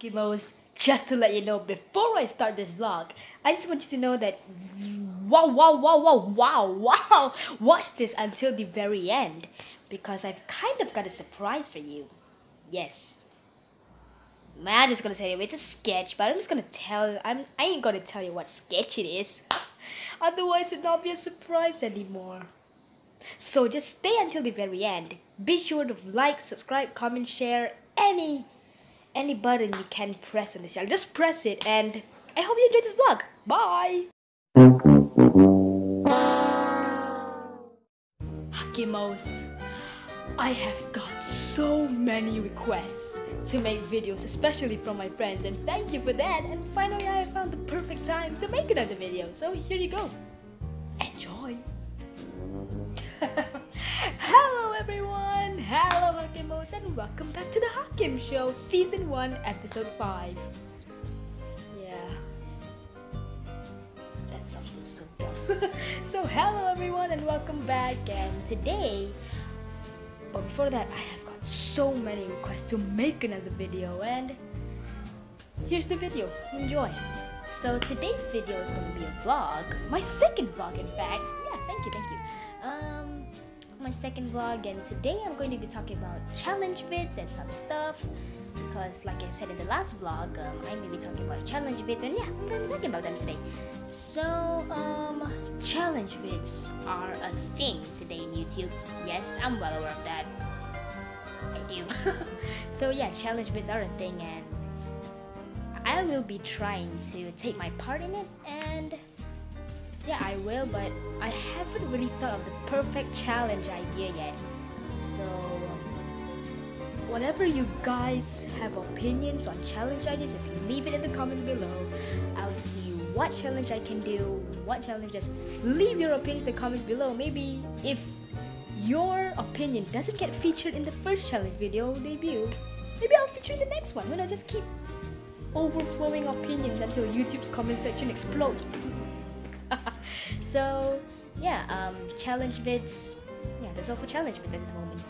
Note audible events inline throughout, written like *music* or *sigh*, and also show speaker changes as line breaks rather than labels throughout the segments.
Gimos, just to let you know before I start this vlog, I just want you to know that wow, wow, wow, wow, wow, wow, watch this until the very end because I've kind of got a surprise for you. Yes. I'm just gonna tell you it's a sketch, but I'm just gonna tell I'm I ain't gonna tell you what sketch it is. *laughs* Otherwise it'll not be a surprise anymore. So just stay until the very end. Be sure to like, subscribe, comment, share any any button you can press on this channel. Just press it and I hope you enjoyed this vlog. Bye! Hakimos, I have got so many requests to make videos, especially from my friends, and thank you for that. And finally, I found the perfect time to make another video. So here you go. And welcome back to the Hakim Show Season 1 Episode 5. Yeah. That's something so dumb. *laughs* so hello everyone and welcome back and today but before that I have got so many requests to make another video and here's the video. Enjoy. So today's video is gonna be a vlog. My second vlog in fact. Yeah, thank you, thank you. My second vlog and today I'm going to be talking about challenge vids and some stuff. Because like I said in the last vlog um, I may be talking about challenge vids and yeah I'm going to be talking about them today. So um challenge vids are a thing today in YouTube. Yes I'm well aware of that. I do. *laughs* So yeah challenge vids are a thing and I will be trying to take my part in it and yeah, I will, but I haven't really thought of the perfect challenge idea yet. So, whatever you guys have opinions on challenge ideas, just leave it in the comments below. I'll see what challenge I can do, what challenges. Leave your opinions in the comments below. Maybe if your opinion doesn't get featured in the first challenge video debut, maybe I'll feature in the next one. When I just keep overflowing opinions until YouTube's comment section explodes. So yeah, um, challenge vids. Yeah, that's all for challenge vids at this moment.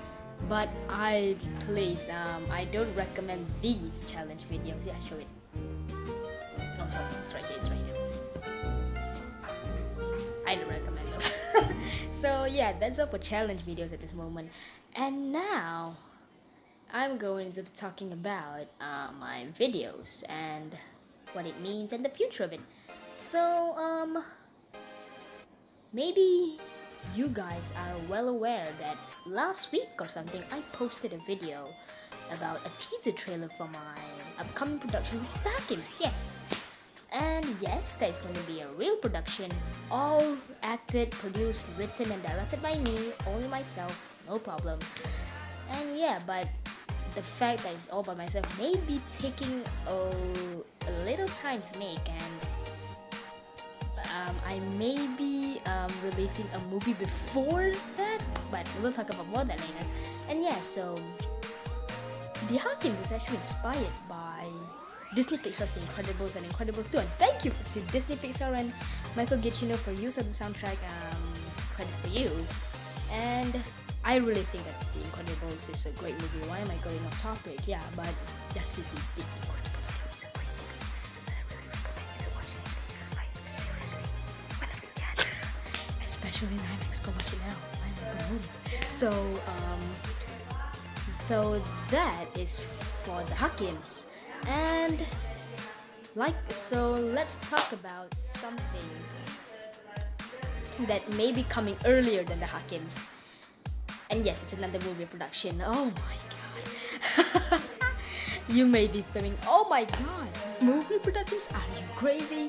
But I please, um, I don't recommend these challenge videos. Yeah, show it. Oh, I'm sorry, it's right here. It's right here. I don't recommend those. *laughs* so yeah, that's all for challenge videos at this moment. And now, I'm going to be talking about uh, my videos and what it means and the future of it. So um Maybe you guys are well aware that last week or something I posted a video about a teaser trailer for my upcoming production is The Hakims, yes. And yes, that is going to be a real production, all acted, produced, written and directed by me, only myself, no problem. And yeah, but the fact that it's all by myself may be taking a, a little time to make and um, I may be um, releasing a movie before that, but we'll talk about more that later. And yeah, so The Hakim is actually inspired by Disney Pixar's The Incredibles and Incredibles 2. And thank you to Disney Pixar and Michael Giacchino for use of the soundtrack. Um, credit for you. And I really think that The Incredibles is a great movie. Why am I going off topic? Yeah, but that's just the Incredibles especially in IMAX. Go watch it now. So, um, so that is for the Hakims, and like so, let's talk about something that may be coming earlier than the Hakims. And yes, it's another movie production. Oh my god. *laughs* you may be thinking, oh my god, movie productions? Are you crazy?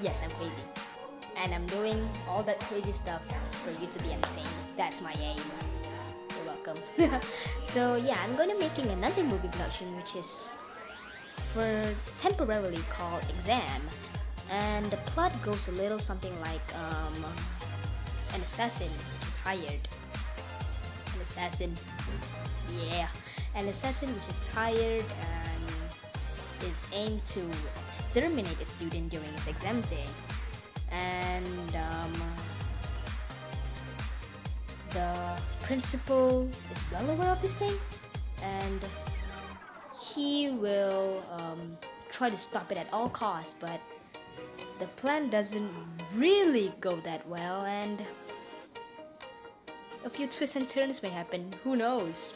Yes, I'm crazy and I'm doing all that crazy stuff for you to be entertained. That's my aim. You're welcome. *laughs* so yeah, I'm gonna be making another movie production which is for temporarily called Exam, and the plot goes a little something like um, an assassin which is hired. An assassin, yeah, an assassin which is hired and is aimed to exterminate a student during his exam day and um, the principal is well aware of this thing and he will um, try to stop it at all costs, but the plan doesn't really go that well, and a few twists and turns may happen. Who knows?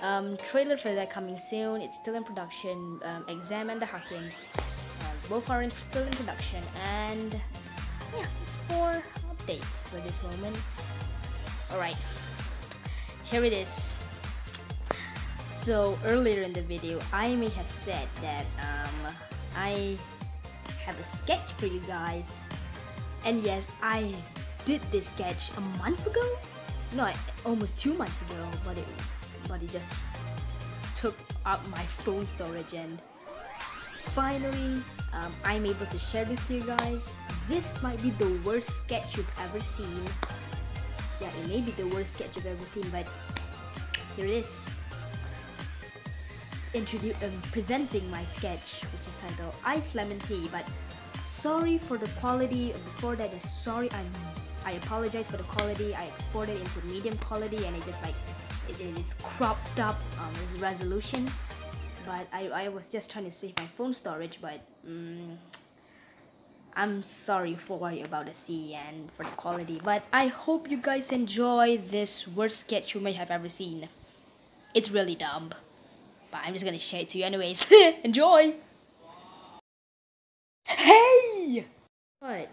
Um, trailer for that coming soon. It's still in production. Um, Exam and the Hakims, uh, both are in, still in production, and yeah, it's more updates for this moment. All right, here it is. So earlier in the video, I may have said that um, I have a sketch for you guys. And yes, I did this sketch a month ago? No, almost two months ago, but it, but it just took up my phone storage and finally, um, I'm able to share this to you guys. This might be the worst sketch you've ever seen. Yeah, it may be the worst sketch you've ever seen, but here it is. Introduce um, presenting my sketch which is titled ice lemon tea but sorry for the quality. Before that is sorry I'm I apologize for the quality. I exported it into medium quality and it just like it, it is cropped up um, resolution. But I, I was just trying to save my phone storage but um, I'm sorry for about the C and for the quality but I hope you guys enjoy this worst sketch you may have ever seen it's really dumb but I'm just gonna share it to you anyways. *laughs* Enjoy! Hey! What?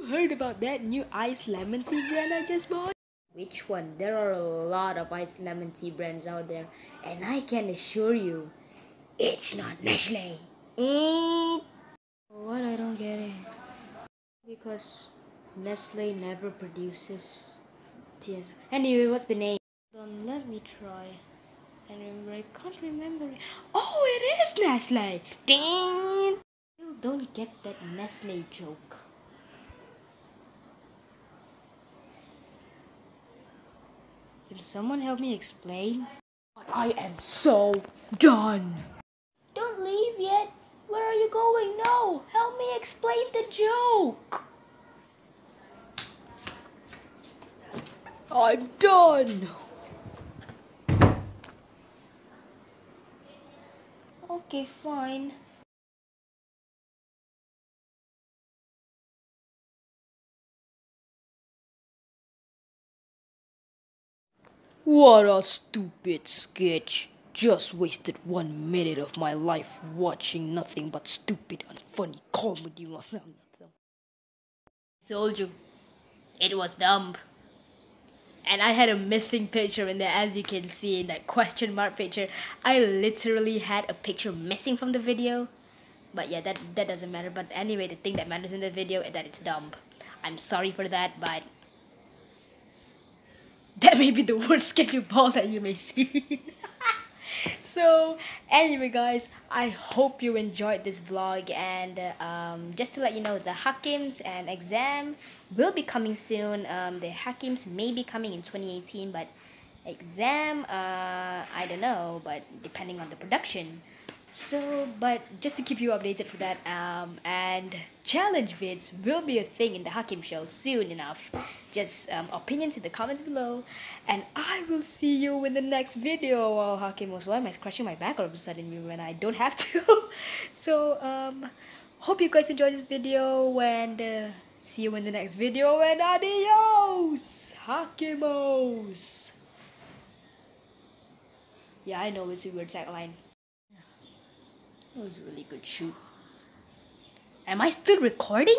You heard about that new iced lemon tea brand I just bought? Which one? There are a lot of iced lemon tea brands out there, and I can assure you, it's not Nestle. Mm. What? I don't get it. Because Nestle never produces tears. Anyway, what's the name? Don't let me try. I remember, I can't remember. Oh, it is Nestle! Ding! You don't get that Nestle joke. Can someone help me explain? I am so done! Don't leave yet! Where are you going? No! Help me explain the joke! I'm done! Okay, fine.
What a stupid sketch. Just wasted one minute of my life watching nothing but stupid and funny comedy. *laughs*
Told you. It was dumb. And I had a missing picture in there as you can see in that question mark picture. I literally had a picture missing from the video. But yeah that that doesn't matter. But anyway the thing that matters in the video is that it's dumb. I'm sorry for that but that may be the worst *laughs* schedule ball that you may see *laughs* *laughs* so anyway guys i hope you enjoyed this vlog and um, just to let you know the hakims and exam will be coming soon. Um, the Hakims may be coming in 2018, but exam, uh, I don't know, but depending on the production. So, but just to keep you updated for that, um, and challenge vids will be a thing in the Hakim show soon enough. Just um, opinions in the comments below, and I will see you in the next video. Well, Hakim was why am I scratching my back all of a sudden when I don't have to? *laughs* so, um, hope you guys enjoyed this video and. Uh, See you in the next video and adios! Hakimos! Yeah, I know it's a weird tagline. That was a really good shoot. Am I still recording?